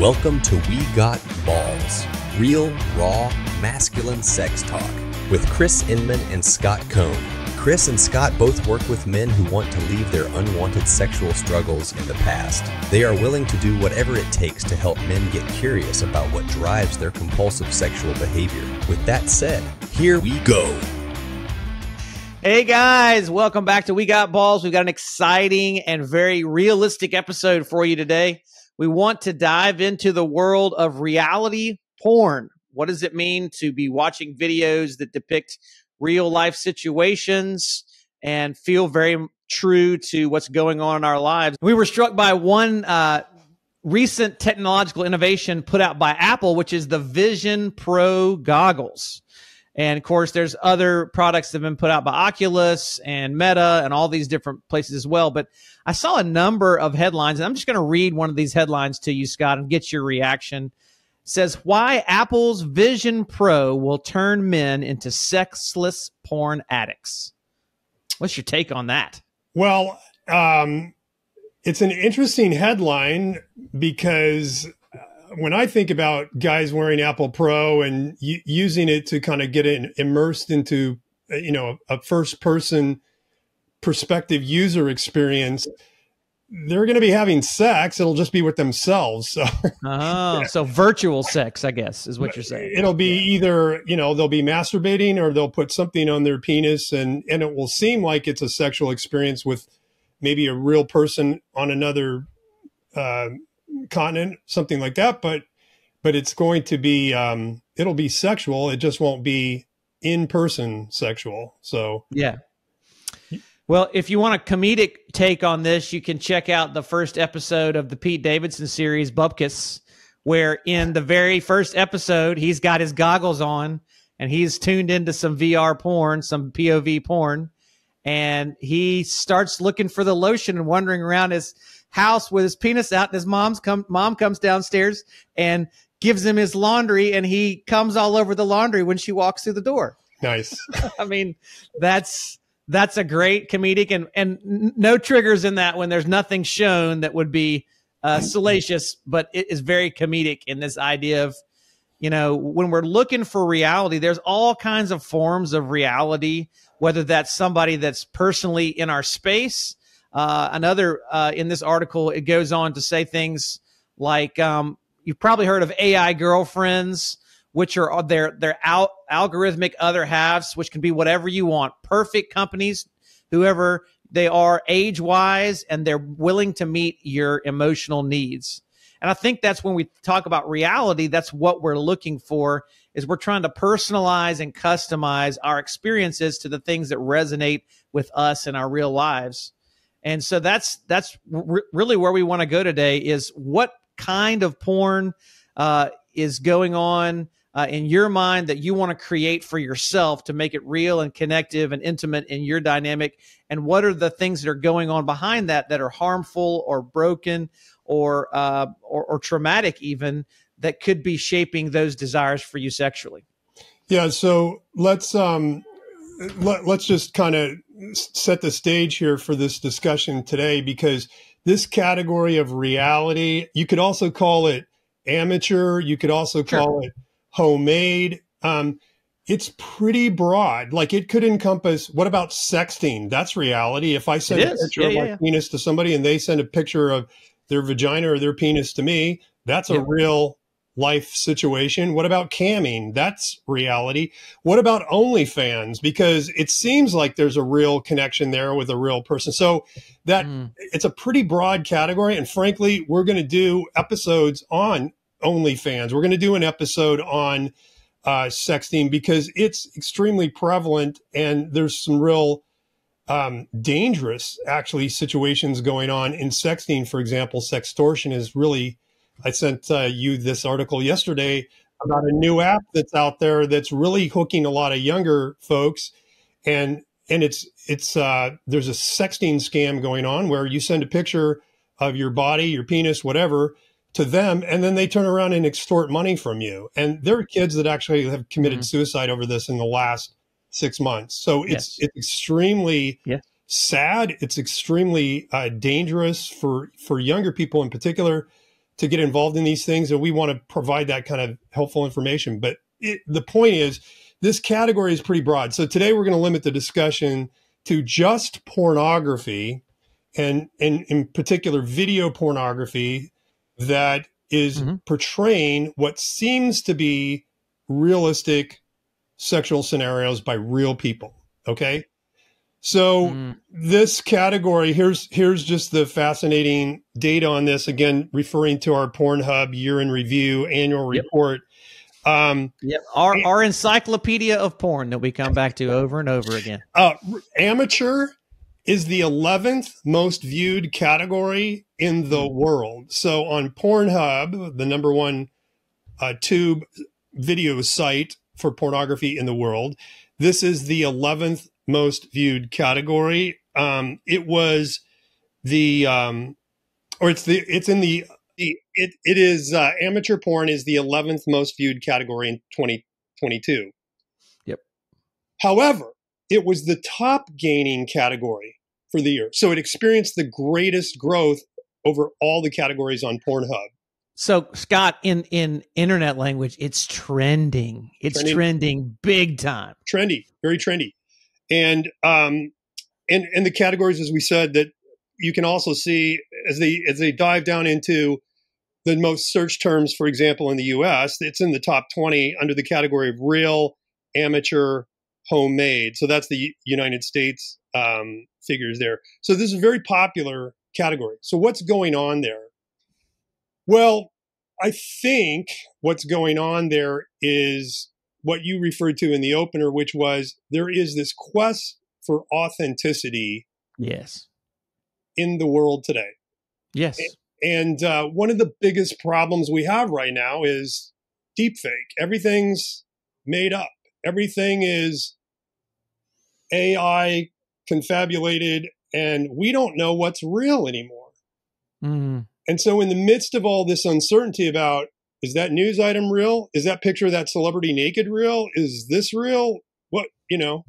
Welcome to We Got Balls, real, raw, masculine sex talk with Chris Inman and Scott Cohn. Chris and Scott both work with men who want to leave their unwanted sexual struggles in the past. They are willing to do whatever it takes to help men get curious about what drives their compulsive sexual behavior. With that said, here we go. Hey guys, welcome back to We Got Balls. We've got an exciting and very realistic episode for you today we want to dive into the world of reality porn. What does it mean to be watching videos that depict real life situations and feel very true to what's going on in our lives? We were struck by one uh, recent technological innovation put out by Apple, which is the Vision Pro goggles. And of course, there's other products that have been put out by Oculus and Meta and all these different places as well. But I saw a number of headlines, and I'm just going to read one of these headlines to you, Scott, and get your reaction. It says why Apple's Vision Pro will turn men into sexless porn addicts. What's your take on that? Well, um, it's an interesting headline because when I think about guys wearing Apple Pro and using it to kind of get in, immersed into, uh, you know, a first person perspective user experience, they're going to be having sex. It'll just be with themselves. So, oh, so virtual sex, I guess, is what you're saying. It'll be either you know they'll be masturbating or they'll put something on their penis, and and it will seem like it's a sexual experience with maybe a real person on another uh, continent, something like that. But but it's going to be um, it'll be sexual. It just won't be in person sexual. So yeah. Well, if you want a comedic take on this, you can check out the first episode of the Pete Davidson series, Bupkis, where in the very first episode, he's got his goggles on and he's tuned into some VR porn, some POV porn, and he starts looking for the lotion and wandering around his house with his penis out. And his mom's come, mom comes downstairs and gives him his laundry, and he comes all over the laundry when she walks through the door. Nice. I mean, that's that's a great comedic and and no triggers in that when there's nothing shown that would be uh, salacious, but it is very comedic in this idea of you know when we're looking for reality, there's all kinds of forms of reality, whether that's somebody that's personally in our space. Uh, another uh, in this article, it goes on to say things like um, you've probably heard of AI girlfriends which are their their al- algorithmic other halves, which can be whatever you want. Perfect companies, whoever they are, age wise, and they're willing to meet your emotional needs. And I think that's when we talk about reality. That's what we're looking for. Is we're trying to personalize and customize our experiences to the things that resonate with us in our real lives. And so that's that's r- really where we want to go today. Is what kind of porn uh, is going on uh, in your mind that you want to create for yourself to make it real and connective and intimate in your dynamic? And what are the things that are going on behind that that are harmful or broken or uh, or, or traumatic even that could be shaping those desires for you sexually? Yeah. So let's um, let, let's just kind of set the stage here for this discussion today because this category of reality, you could also call it amateur. You could also call sure. it homemade. Um, it's pretty broad. Like it could encompass what about sexting? That's reality. If I send a picture yeah, of my yeah. penis to somebody and they send a picture of their vagina or their penis to me, that's a real life situation. What about camming? That's reality. What about OnlyFans? Because it seems like there's a real connection there with a real person. So that mm. it's a pretty broad category. And frankly, we're going to do episodes on OnlyFans. We're going to do an episode on uh, sexting because it's extremely prevalent and there's some real um, dangerous, actually, situations going on in sexting. For example, sextortion is really. I sent uh, you this article yesterday about a new app that's out there that's really hooking a lot of younger folks, and and it's it's uh, there's a sexting scam going on where you send a picture of your body, your penis, whatever, to them and then they turn around and extort money from you and there are kids that actually have committed mm-hmm. suicide over this in the last six months so it's yes. it's extremely yes. sad it's extremely uh, dangerous for for younger people in particular to get involved in these things, and we want to provide that kind of helpful information. But it, the point is, this category is pretty broad. So today we're going to limit the discussion to just pornography, and, and in particular, video pornography that is mm-hmm. portraying what seems to be realistic sexual scenarios by real people. Okay. So mm. this category here's here's just the fascinating data on this again referring to our Pornhub year in review annual yep. report. Um, yep, our our encyclopedia of porn that we come back to over and over again. Uh, amateur is the 11th most viewed category in the mm. world. So on Pornhub, the number one uh, tube video site for pornography in the world, this is the 11th most viewed category. Um, it was the um, or it's the it's in the, the it it is uh, amateur porn is the 11th most viewed category in 2022. Yep. However, it was the top gaining category for the year. So it experienced the greatest growth over all the categories on Pornhub. So Scott, in in internet language, it's trending. It's trending, trending big time. Trendy, very trendy and um, and and the categories, as we said, that you can also see as they as they dive down into the most search terms, for example, in the U.S., it's in the top twenty under the category of real, amateur, homemade. So that's the United States um, figures there. So this is a very popular category. So what's going on there? Well, I think what's going on there is what you referred to in the opener, which was there is this quest for authenticity. Yes. In the world today. Yes. And uh, one of the biggest problems we have right now is deepfake. Everything's made up. Everything is AI confabulated, and we don't know what's real anymore. Mm. And so, in the midst of all this uncertainty about is that news item real? Is that picture of that celebrity naked real? Is this real? What you know?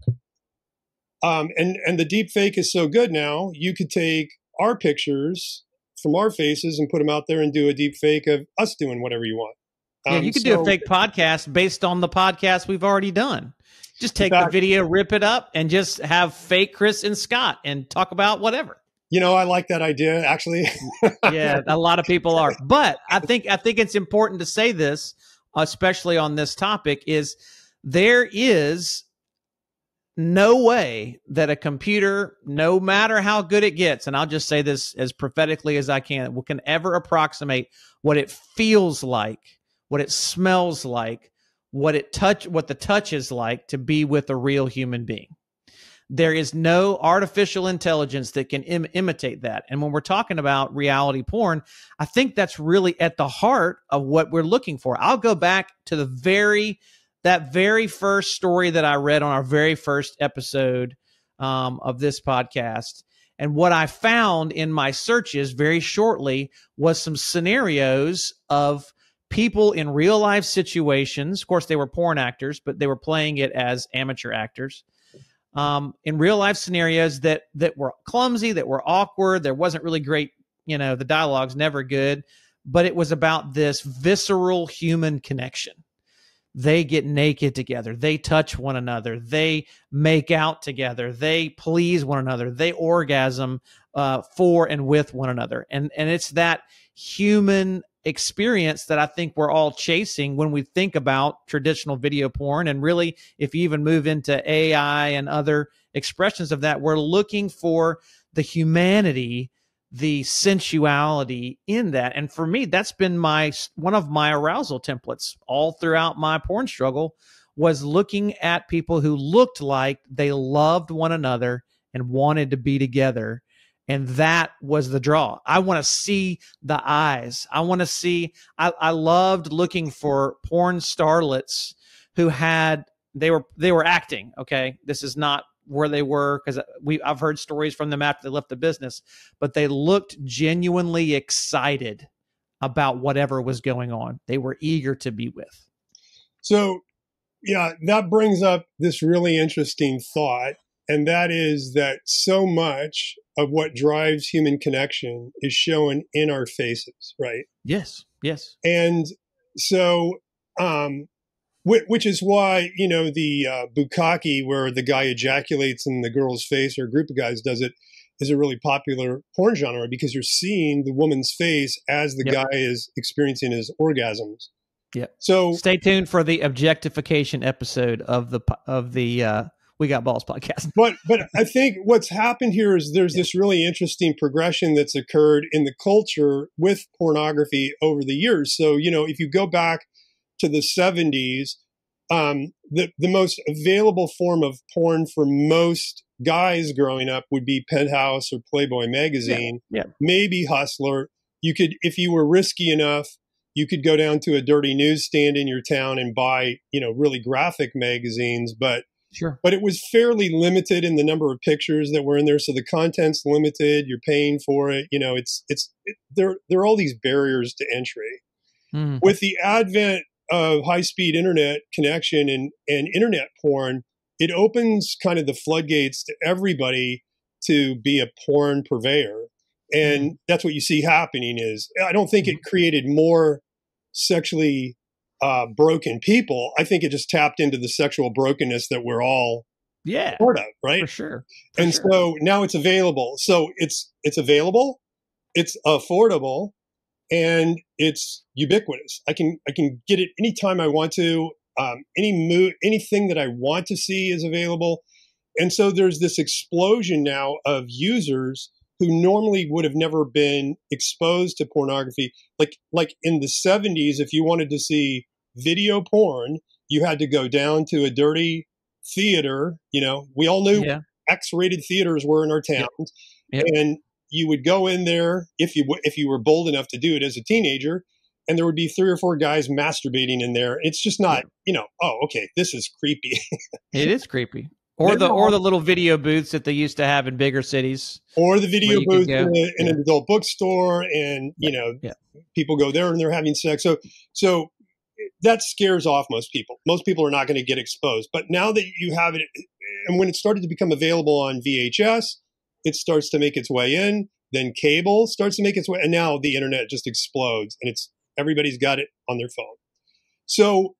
Um, and and the deep fake is so good now. You could take our pictures from our faces and put them out there and do a deep fake of us doing whatever you want. Um, yeah, you could so, do a fake podcast based on the podcast we've already done. Just take the video, rip it up, and just have fake Chris and Scott and talk about whatever you know, I like that idea actually. yeah, a lot of people are. But I think I think it's important to say this, especially on this topic, is there is no way that a computer, no matter how good it gets, and I'll just say this as prophetically as I can, can ever approximate what it feels like, what it smells like, what it touch, what the touch is like to be with a real human being. There is no artificial intelligence that can Im- imitate that. And when we're talking about reality porn, I think that's really at the heart of what we're looking for. I'll go back to the very that very first story that I read on our very first episode um, of this podcast. And what I found in my searches very shortly was some scenarios of people in real life situations. Of course, they were porn actors, but they were playing it as amateur actors um, in real life scenarios that that were clumsy, that were awkward. There wasn't really great, you know, the dialogue's never good, but it was about this visceral human connection. They get naked together. They touch one another. They make out together. They please one another. They orgasm uh, for and with one another. And and it's that human experience that I think we're all chasing when we think about traditional video porn. And really, if you even move into AI and other expressions of that, we're looking for the humanity, the sensuality in that. And for me, that's been my one of my arousal templates all throughout my porn struggle was looking at people who looked like they loved one another and wanted to be together and that was the draw. I want to see the eyes. I want to see. I, I loved looking for porn starlets who had they were they were acting. Okay, this is not where they were because uh, we I've heard stories from them after they left the business, but they looked genuinely excited about whatever was going on. They were eager to be with. So, yeah, that brings up this really interesting thought and that is that so much of what drives human connection is shown in our faces, right? Yes, yes. And so, um, which is why you know the uh, bukkake, where the guy ejaculates in the girl's face, or a group of guys does it, is a really popular porn genre because you're seeing the woman's face as the yep. guy is experiencing his orgasms. Yeah. So stay tuned for the objectification episode of the of the uh, we got balls podcast. But but I think what's happened here is there's this really interesting progression that's occurred in the culture with pornography over the years. So you know if you go back to the 70s, um, the, the most available form of porn for most guys growing up would be Penthouse or Playboy magazine, yeah, yeah. maybe Hustler. You could, if you were risky enough, you could go down to a dirty newsstand in your town and buy, you know, really graphic magazines, but Sure. But it was fairly limited in the number of pictures that were in there. So the content's limited. You're paying for it. You know, it's it's it, there. There are all these barriers to entry. Mm. With the advent of high speed internet connection and, and internet porn, it opens kind of the floodgates to everybody to be a porn purveyor. And mm. that's what you see happening is I don't think it mm-hmm. created more sexually uh, broken people. I think it just tapped into the sexual brokenness that we're all yeah part of, right? For sure. For and sure. so now it's available. So it's it's available, it's affordable, and it's ubiquitous. I can I can get it anytime I want to. Um, any mo- anything that I want to see is available, and so there's this explosion now of users who normally would have never been exposed to pornography. Like like in the 70s, if you wanted to see video porn, you had to go down to a dirty theater. You know, we all knew yeah. X-rated theaters were in our towns, Yep. and you would go in there if you if you were bold enough to do it as a teenager and there would be three or four guys masturbating in there it's just not you know oh okay this is creepy it is creepy or the or the little video booths that they used to have in bigger cities or the video booth in, a, in yeah. an adult bookstore and you know yeah. people go there and they're having sex so so that scares off most people most people are not going to get exposed but now that you have it and when it started to become available on vhs it starts to make its way in. Then cable starts to make its way, and now the internet just explodes, and it's everybody's got it on their phone. So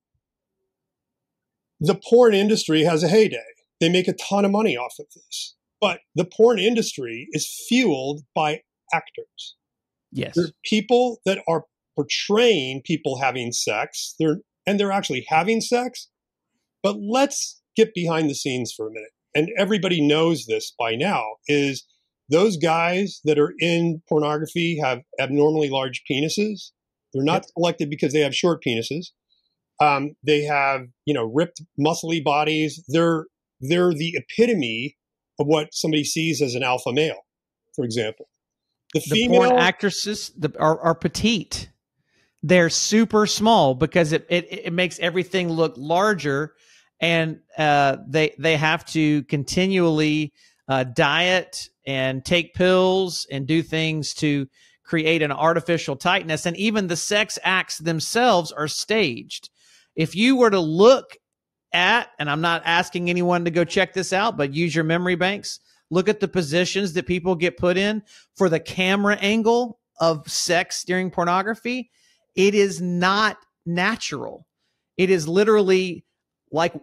the porn industry has a heyday. They make a ton of money off of this, but the porn industry is fueled by actors. Yes, They're people that are portraying people having sex. They're and they're actually having sex. But let's get behind the scenes for a minute and everybody knows this by now, is those guys that are in pornography have abnormally large penises. They're not yep. selected because they have short penises. Um, they have, you know, ripped, muscly bodies. They're they're the epitome of what somebody sees as an alpha male, for example. The, the female actresses the, are, are petite. They're super small because it, it it makes everything look larger and uh, they they have to continually uh, diet and take pills and do things to create an artificial tightness. And even the sex acts themselves are staged. If you were to look at, and I'm not asking anyone to go check this out, but use your memory banks. Look at the positions that people get put in for the camera angle of sex during pornography. It is not natural. It is literally like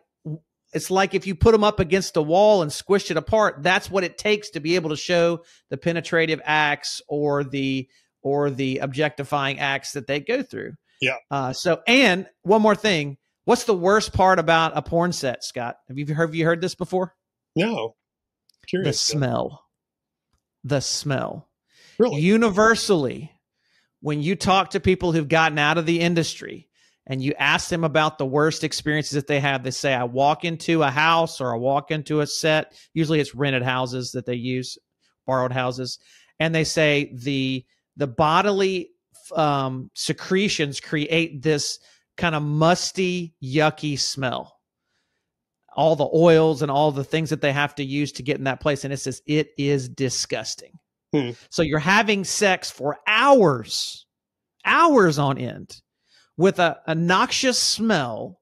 it's like if you put them up against a wall and squished it apart that's what it takes to be able to show the penetrative acts or the or the objectifying acts that they go through yeah uh, so and one more thing what's the worst part about a porn set scott? Have you heard, have you heard this before? No. Curious, the smell. The smell. Really? Universally when you talk to people who've gotten out of the industry and you ask them about the worst experiences that they have, they say, I walk into a house or I walk into a set. Usually it's rented houses that they use, borrowed houses. And they say the the bodily um, secretions create this kind of musty, yucky smell. All the oils and all the things that they have to use to get in that place. And it says it is disgusting. Hmm. So you're having sex for hours, hours on end with a, a noxious smell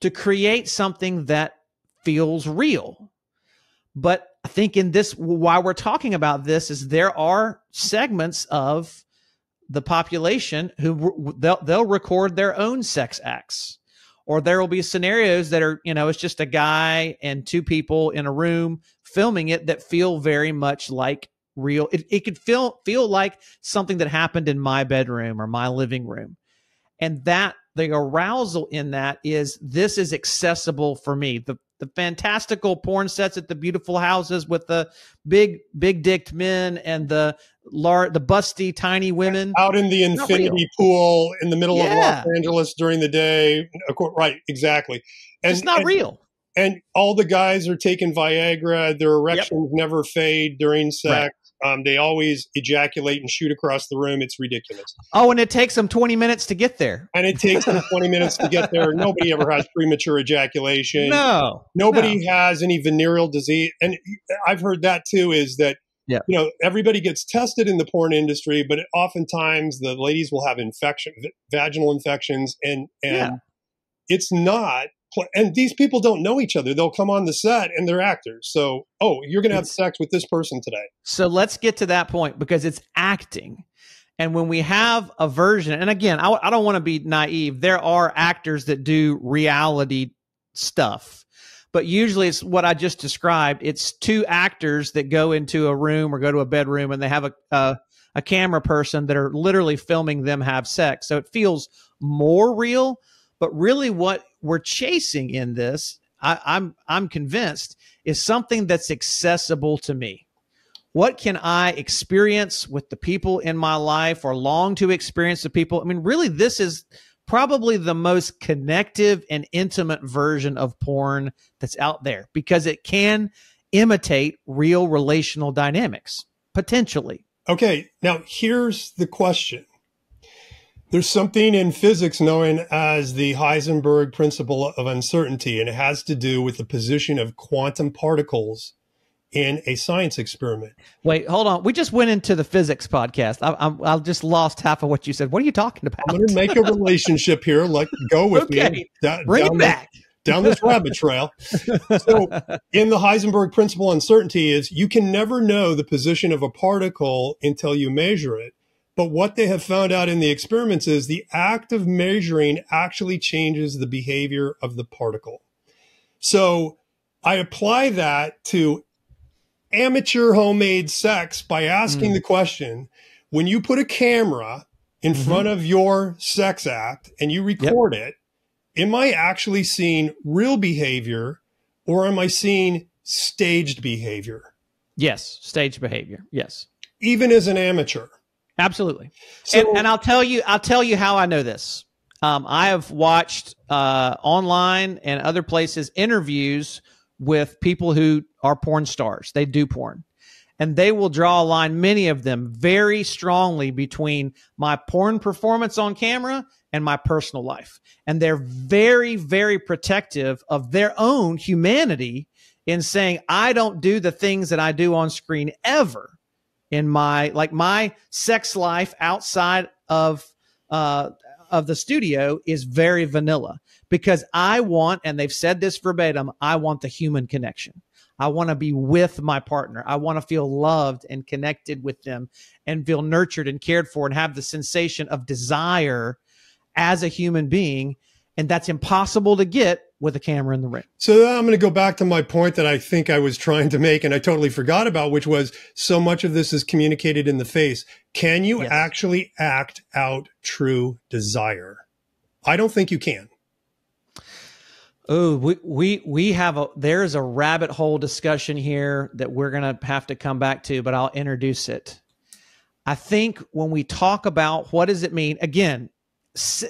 to create something that feels real. But I think in this, why we're talking about this is there are segments of the population who they'll, they'll record their own sex acts. Or there will be scenarios that are you know it's just a guy and two people in a room filming it that feel very much like real it, it could feel feel like something that happened in my bedroom or my living room. And that the arousal in that is this is accessible for me. The the fantastical porn sets at the beautiful houses with the big big dicked men and the lar- the busty tiny women out in the infinity pool in the middle yeah. of Los Angeles during the day. Right, exactly. And it's not and, real. And all the guys are taking Viagra. Their erections yep. never fade during sex. Right. Um, they always ejaculate and shoot across the room. It's ridiculous. Oh, and it takes them 20 minutes to get there. And it takes them 20 minutes to get there. Nobody ever has premature ejaculation. No. Nobody no. has any venereal disease. And I've heard that too is that yeah. You know, everybody gets tested in the porn industry, but oftentimes the ladies will have infection, vaginal infections, and and yeah. it's not. And these people don't know each other. They'll come on the set and they're actors. So, oh, you're going to have sex with this person today. So let's get to that point because it's acting. And when we have a version, and again, I, I don't want to be naive. There are actors that do reality stuff but usually it's what I just described. It's two actors that go into a room or go to a bedroom and they have a, a, a camera person that are literally filming them have sex. So it feels more real, but really what we're chasing in this, I, I'm I'm convinced, is something that's accessible to me. What can I experience with the people in my life or long to experience the people? I mean, really, this is probably the most connective and intimate version of porn that's out there because it can imitate real relational dynamics potentially. Okay, now here's the question. There's something in physics known as the Heisenberg principle of uncertainty, and it has to do with the position of quantum particles in a science experiment. Wait, hold on. We just went into the physics podcast. I, I, I just lost half of what you said. What are you talking about? I'm going to make a relationship here. Like, go with okay. me. Da- Bring it back. down this rabbit trail. So, in the Heisenberg principle, uncertainty is you can never know the position of a particle until you measure it. But what they have found out in the experiments is the act of measuring actually changes the behavior of the particle. So, I apply that to amateur homemade sex by asking mm. the question when you put a camera in mm-hmm. front of your sex act and you record yep. it, am I actually seeing real behavior or am I seeing staged behavior? Yes, staged behavior. Yes. Even as an amateur. Absolutely. So, and, and I'll tell you, I'll tell you how I know this. Um, I have watched uh, online and other places interviews with people who are porn stars. They do porn. And they will draw a line, many of them, very strongly between my porn performance on camera and my personal life. And they're very, very protective of their own humanity in saying, I don't do the things that I do on screen ever in my, like my sex life outside of, uh, of the studio is very vanilla because I want, and they've said this verbatim, I want the human connection. I want to be with my partner. I want to feel loved and connected with them and feel nurtured and cared for and have the sensation of desire as a human being. And that's impossible to get with a camera in the ring. So I'm going to go back to my point that I think I was trying to make and I totally forgot about, which was so much of this is communicated in the face. Can you yes. actually act out true desire? I don't think you can. Oh, we we we have a there's a rabbit hole discussion here that we're gonna have to come back to, but I'll introduce it. I think when we talk about what does it mean, again,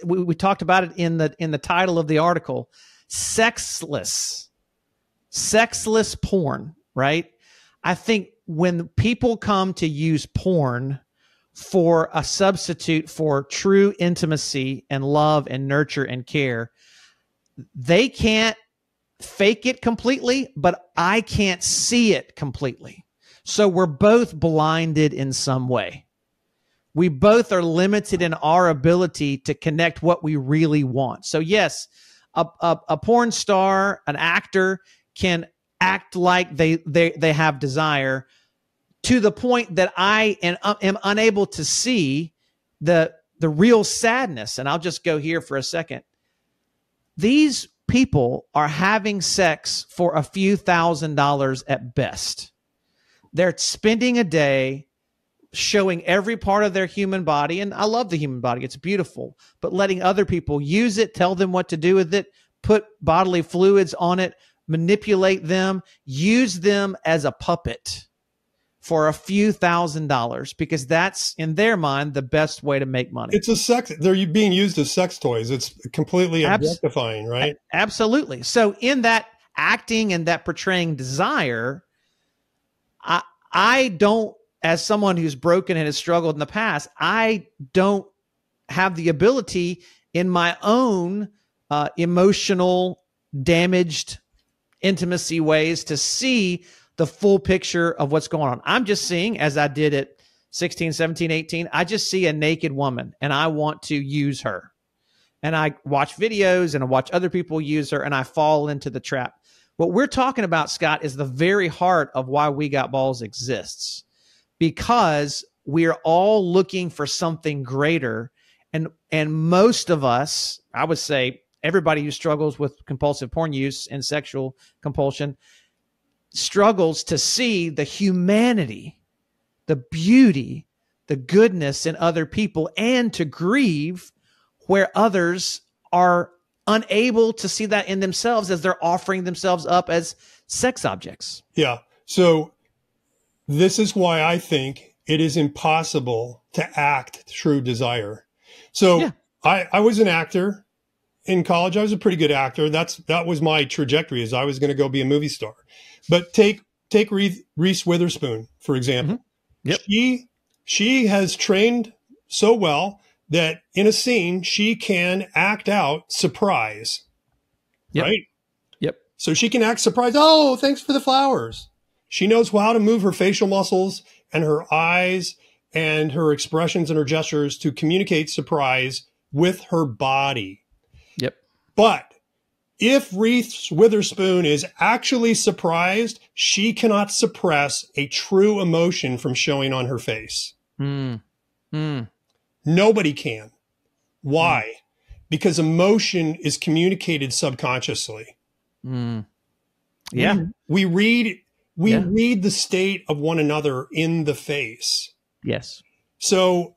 we, we talked about it in the in the title of the article, sexless, sexless porn, right? I think when people come to use porn for a substitute for true intimacy and love and nurture and care, they can't fake it completely, but I can't see it completely. So we're both blinded in some way. We both are limited in our ability to connect what we really want. So, yes, a, a, a porn star, an actor can act like they they they have desire to the point that I am, uh, am unable to see the the real sadness. And I'll just go here for a second. These people are having sex for a few thousand dollars at best. They're spending a day showing every part of their human body. And I love the human body, it's beautiful, but letting other people use it, tell them what to do with it, put bodily fluids on it, manipulate them, use them as a puppet for a few thousand dollars because that's in their mind the best way to make money. It's a sex they're being used as sex toys. It's completely objectifying, right? Absolutely. So in that acting and that portraying desire, I I don't as someone who's broken and has struggled in the past, I don't have the ability in my own uh, emotional damaged intimacy ways to see the full picture of what's going on. I'm just seeing, as I did at 16, 17, 18, I just see a naked woman and I want to use her. And I watch videos and I watch other people use her and I fall into the trap. What we're talking about, Scott, is the very heart of why We Got Balls exists because we're all looking for something greater. And, and most of us, I would say everybody who struggles with compulsive porn use and sexual compulsion, struggles to see the humanity, the beauty, the goodness in other people, and to grieve where others are unable to see that in themselves as they're offering themselves up as sex objects. Yeah. So this is why I think it is impossible to act through desire. So yeah. I, I was an actor in college. I was a pretty good actor. That's that was my trajectory as I was going to go be a movie star. But take take Reese Witherspoon for example. Mm-hmm. Yep. She she has trained so well that in a scene she can act out surprise. Yep. Right? Yep. So she can act surprised. Oh, thanks for the flowers. She knows how to move her facial muscles and her eyes and her expressions and her gestures to communicate surprise with her body. Yep. But if Reese Witherspoon is actually surprised, she cannot suppress a true emotion from showing on her face. Mm. Mm. Nobody can. Why? Mm. Because emotion is communicated subconsciously. Hmm. Yeah. We, we read we yeah. read the state of one another in the face. Yes. So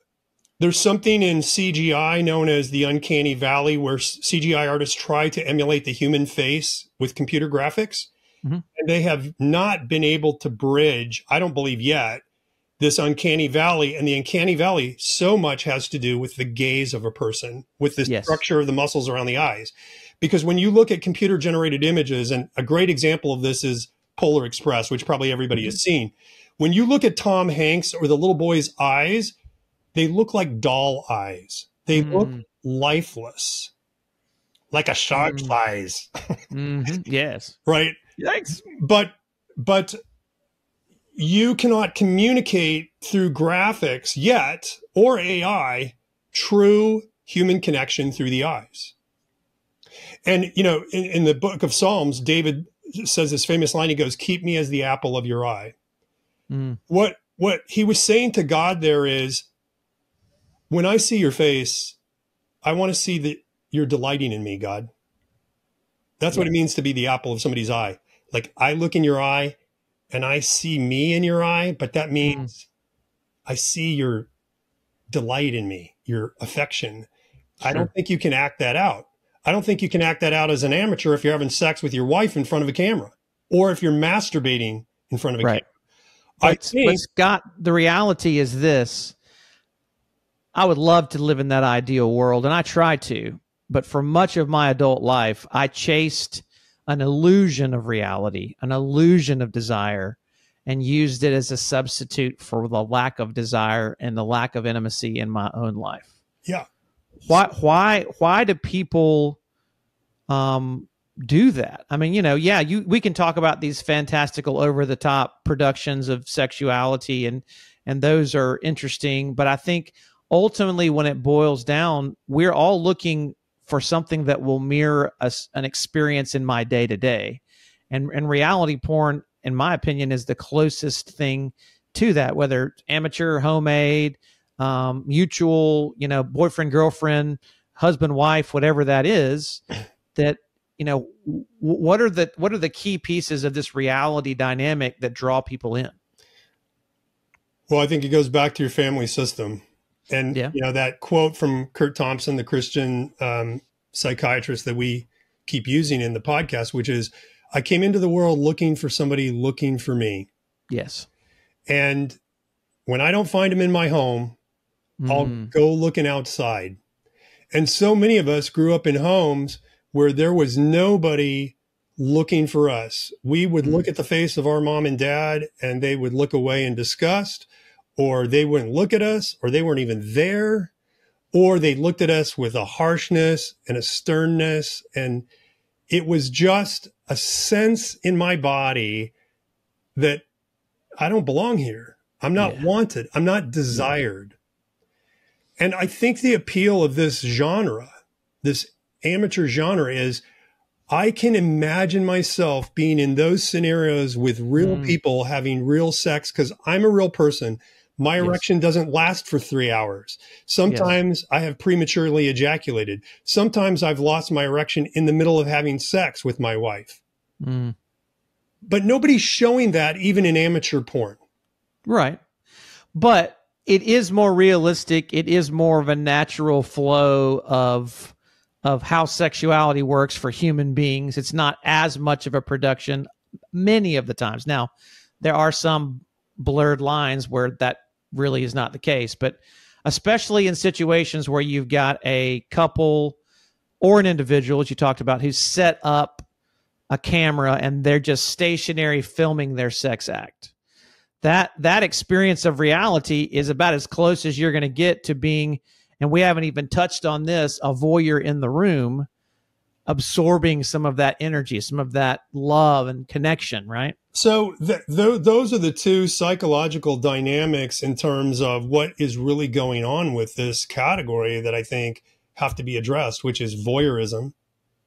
there's something in CGI known as the uncanny valley where CGI artists try to emulate the human face with computer graphics. Mm-hmm. And they have not been able to bridge, I don't believe yet, this uncanny valley. And the uncanny valley so much has to do with the gaze of a person, with the yes. structure of the muscles around the eyes. Because when you look at computer generated images, and a great example of this is Polar Express, which probably everybody has mm-hmm. seen. When you look at Tom Hanks or the little boy's eyes, they look like doll eyes. They mm. look lifeless, like a shark's mm. eyes. mm-hmm. Yes. Right. Thanks. But but you cannot communicate through graphics yet or AI true human connection through the eyes. And you know, in, in the book of Psalms, David says this famous line. He goes, "Keep me as the apple of your eye." Mm. What what he was saying to God there is, when I see your face, I want to see that you're delighting in me, God. That's yeah. what it means to be the apple of somebody's eye. Like I look in your eye and I see me in your eye, but that means mm. I see your delight in me, your affection. Sure. I don't think you can act that out. I don't think you can act that out as an amateur if you're having sex with your wife in front of a camera or if you're masturbating in front of a right. camera. But, I think, but Scott, the reality is this I would love to live in that ideal world, and I try to. But for much of my adult life, I chased an illusion of reality, an illusion of desire, and used it as a substitute for the lack of desire and the lack of intimacy in my own life. Yeah. Why? Why? Why do people um, do that? I mean, you know, yeah, you we can talk about these fantastical, over the top productions of sexuality, and and those are interesting. But I think ultimately, when it boils down, we're all looking for something that will mirror us an experience in my day to day. and and reality porn in my opinion is the closest thing to that whether amateur homemade um, mutual you know boyfriend girlfriend husband wife whatever that is that you know w- what are the what are the key pieces of this reality dynamic that draw people in well i think it goes back to your family system and yeah. you know that quote from Kurt Thompson, the Christian um, psychiatrist that we keep using in the podcast, which is, "I came into the world looking for somebody looking for me." Yes. And when I don't find him in my home, mm. I'll go looking outside. And so many of us grew up in homes where there was nobody looking for us. We would mm. look at the face of our mom and dad, and they would look away in disgust or they wouldn't look at us, or they weren't even there, or they looked at us with a harshness and a sternness. And it was just a sense in my body that I don't belong here. I'm not yeah. wanted. I'm not desired. And I think the appeal of this genre, this amateur genre, is I can imagine myself being in those scenarios with real mm. people having real sex because I'm a real person my yes. erection doesn't last for three hours. Sometimes yes. I have prematurely ejaculated. Sometimes I've lost my erection in the middle of having sex with my wife. Mm. But nobody's showing that even in amateur porn. Right. But it is more realistic. It is more of a natural flow of of how sexuality works for human beings. It's not as much of a production many of the times. Now, there are some blurred lines where that really is not the case. But especially in situations where you've got a couple or an individual, as you talked about, who's set up a camera and they're just stationary filming their sex act. That that experience of reality is about as close as you're going to get to being, and we haven't even touched on this, a voyeur in the room, absorbing some of that energy, some of that love and connection, right? So th- th- those are the two psychological dynamics in terms of what is really going on with this category that I think have to be addressed, which is voyeurism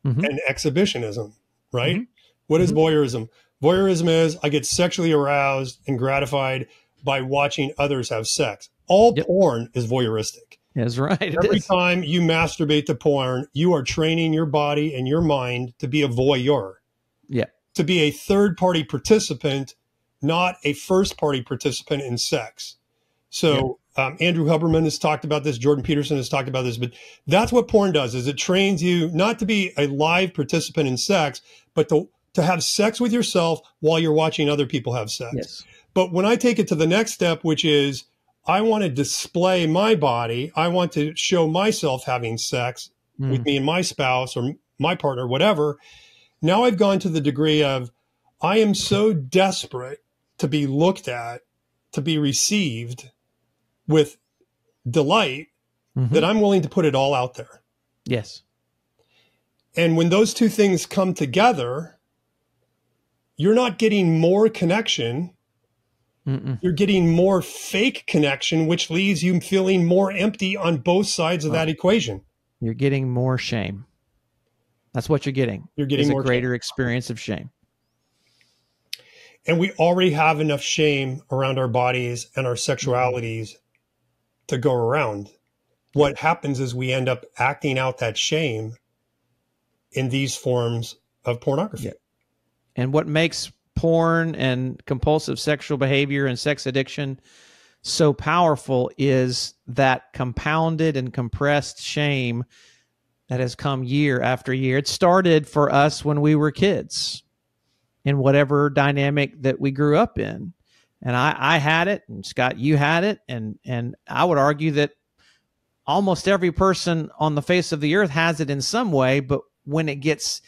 mm-hmm. and exhibitionism, right? Mm-hmm. What is mm-hmm. voyeurism? Voyeurism is I get sexually aroused and gratified by watching others have sex. All yep. porn is voyeuristic. That's right. Every time you masturbate to porn, you are training your body and your mind to be a voyeur. Yeah to be a third party participant, not a first party participant in sex. So yeah. um, Andrew Huberman has talked about this. Jordan Peterson has talked about this, but that's what porn does is it trains you not to be a live participant in sex, but to, to have sex with yourself while you're watching other people have sex. Yes. But when I take it to the next step, which is I want to display my body, I want to show myself having sex mm. with me and my spouse or my partner, whatever. Now I've gone to the degree of I am so desperate to be looked at, to be received with delight mm-hmm. that I'm willing to put it all out there. Yes. And when those two things come together, you're not getting more connection. Mm-mm. You're getting more fake connection, which leaves you feeling more empty on both sides of that equation. You're getting more shame. That's what you're getting. You're getting a greater shame. experience of shame. And we already have enough shame around our bodies and our sexualities mm-hmm. to go around. What happens is we end up acting out that shame in these forms of pornography. Yeah. And what makes porn and compulsive sexual behavior and sex addiction so powerful is that compounded and compressed shame that has come year after year. It started for us when we were kids in whatever dynamic that we grew up in. And I, I had it, and Scott, you had it, and and I would argue that almost every person on the face of the earth has it in some way, but when it gets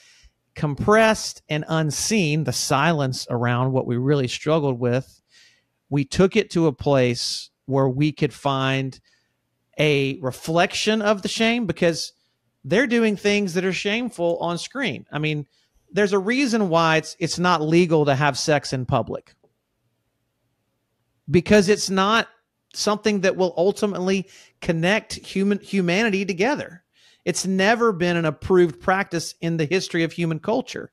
compressed and unseen, the silence around what we really struggled with, we took it to a place where we could find a reflection of the shame because they're doing things that are shameful on screen. I mean, there's a reason why it's it's not legal to have sex in public. Because it's not something that will ultimately connect human humanity together. It's never been an approved practice in the history of human culture.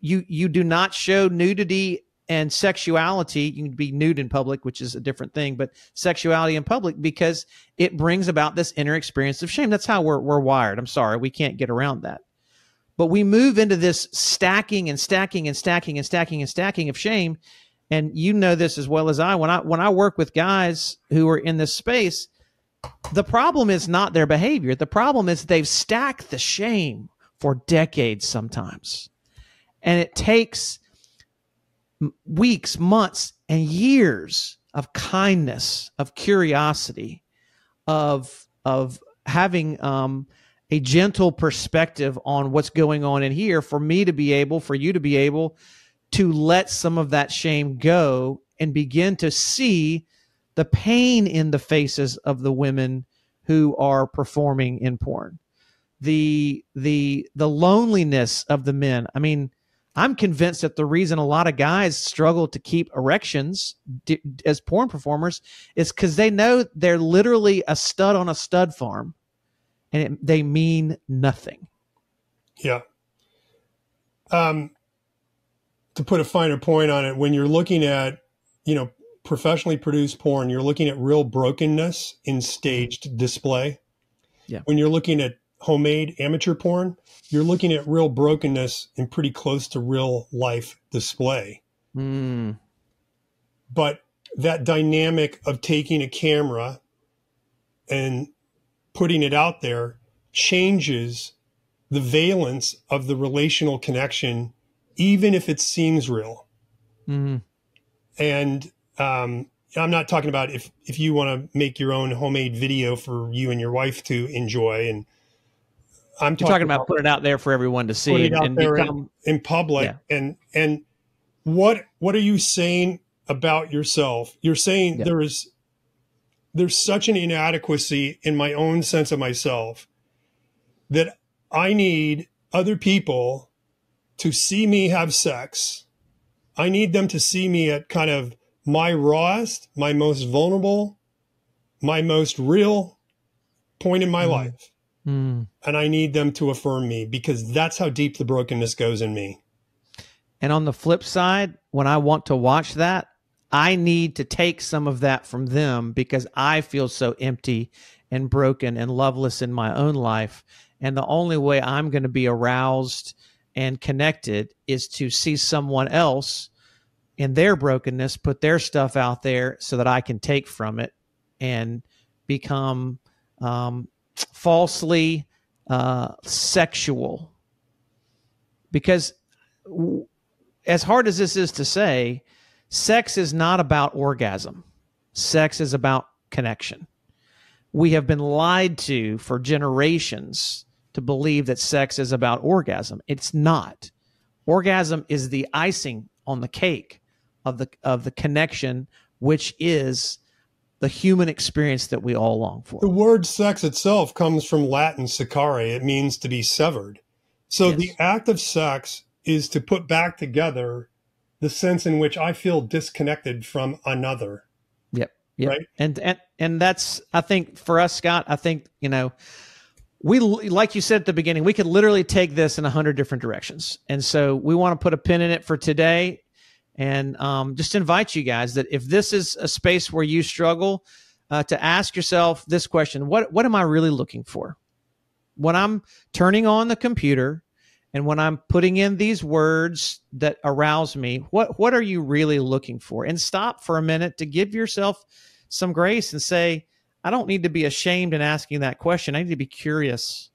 you you do not show nudity and sexuality. You can be nude in public which is a different thing but sexuality in public because it brings about this inner experience of shame. That's how we're, we're wired. I'm sorry. We can't get around that. But we move into this stacking and stacking and stacking and stacking and stacking of shame. And you know this as well as i. When i when i work with guys who are in this space the problem is not their behavior. The problem is they've stacked the shame for decades sometimes. And it takes weeks, months, and years of kindness, of curiosity, of of having um, a gentle perspective on what's going on in here for me to be able, for you to be able to let some of that shame go and begin to see the pain in the faces of the women who are performing in porn the the the loneliness of the men i mean I'm convinced that the reason a lot of guys struggle to keep erections d- as porn performers is because they know they're literally a stud on a stud farm and it, they mean nothing. Yeah. Um, to put a finer point on it, when you're looking at, you know, professionally produced porn, you're looking at real brokenness in staged display. Yeah. When you're looking at homemade amateur porn, you're looking at real brokenness and pretty close to real life display. Mm. But that dynamic of taking a camera and putting it out there changes the valence of the relational connection, even if it seems real. Mm. And um, I'm not talking about if if you want to make your own homemade video for you and your wife to enjoy and I'm talking, talking about, about putting it out there for everyone to see and, become in, in public. Yeah. And and what what are you saying about yourself? You're saying yeah. there is there's such an inadequacy in my own sense of myself that I need other people to see me have sex. I need them to see me at kind of my rawest, my most vulnerable, my most real point in my mm. life. Mm. And I need them to affirm me because that's how deep the brokenness goes in me. And on the flip side, when I want to watch that, I need to take some of that from them because I feel so empty and broken and loveless in my own life. And the only way I'm going to be aroused and connected is to see someone else in their brokenness put their stuff out there so that I can take from it and become um, falsely uh, sexual. Because, as hard as this is to say, sex is not about orgasm, sex is about connection. We have been lied to for generations to believe that sex is about orgasm. It's not. Orgasm is the icing on the cake of the of the connection, which is the human experience that we all long for. The word sex itself comes from Latin secare. It means to be severed. So yes. the act of sex is to put back together the sense in which I feel disconnected from another. Yep. Yep. Right. And and and that's I think for us, Scott. I think you know we like you said at the beginning we could literally take this in a hundred different directions and so we want to put a pin in it for today and um, just invite you guys that if this is a space where you struggle uh, to ask yourself this question what what am i really looking for? When i'm turning on the computer and when i'm putting in these words that arouse me what what are you really looking for? And stop for a minute to give yourself some grace and say i don't need to be ashamed in asking that question. I need to be curious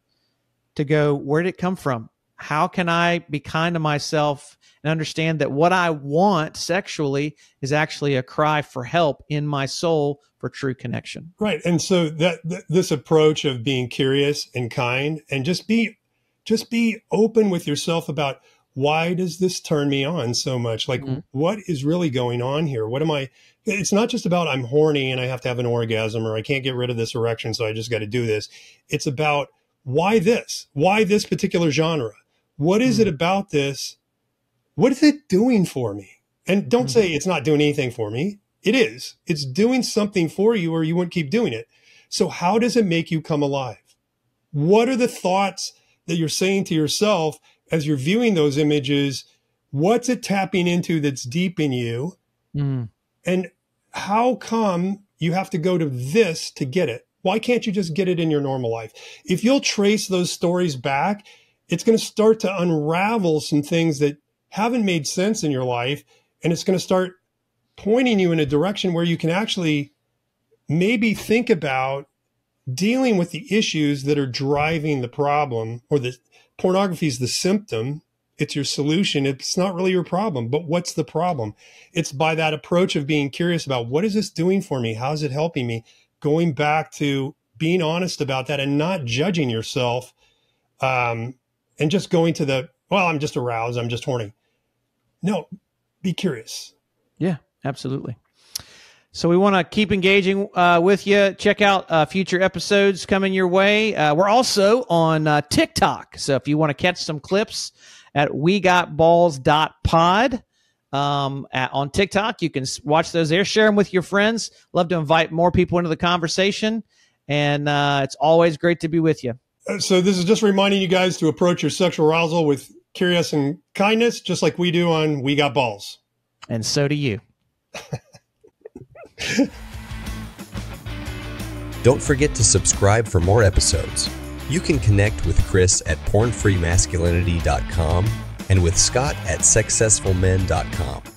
to go where did it come from? How can i be kind to myself and understand that what I want sexually is actually a cry for help in my soul for true connection. Right. And so that, that this approach of being curious and kind and just be just be open with yourself about why does this turn me on so much? Like mm-hmm. what is really going on here? What am I it's not just about I'm horny and I have to have an orgasm or I can't get rid of this erection so I just got to do this. It's about why this? Why this particular genre? What is mm-hmm. it about this what is it doing for me? And don't mm-hmm. say it's not doing anything for me. It is. It's doing something for you or you wouldn't keep doing it. So how does it make you come alive? What are the thoughts that you're saying to yourself as you're viewing those images What's it tapping into that's deep in you? Mm. And how come you have to go to this to get it? Why can't you just get it in your normal life? If you'll trace those stories back, it's going to start to unravel some things that haven't made sense in your life. And it's going to start pointing you in a direction where you can actually maybe think about dealing with the issues that are driving the problem or the pornography is the symptom. It's your solution. It's not really your problem but what's the problem? It's by that approach of being curious about what is this doing for me? How's it helping me? Going back to being honest about that and not judging yourself um, and just going to the well i'm just aroused. I'm just horny no be curious yeah absolutely so we want to keep engaging uh, with you. Check out uh, future episodes coming your way. Uh, we're also on uh, TikTok. So if you want to catch some clips at we got pod um, at, on TikTok, you can watch those there. Share them with your friends. Love to invite more people into the conversation. And uh, it's always great to be with you. Uh, so this is just reminding you guys to approach your sexual arousal with curious and kindness, just like we do on We Got Balls. And so do you. Don't forget to subscribe for more episodes. You can connect with Chris at pornfreemasculinity.com and with Scott at sexcessfulmen.com.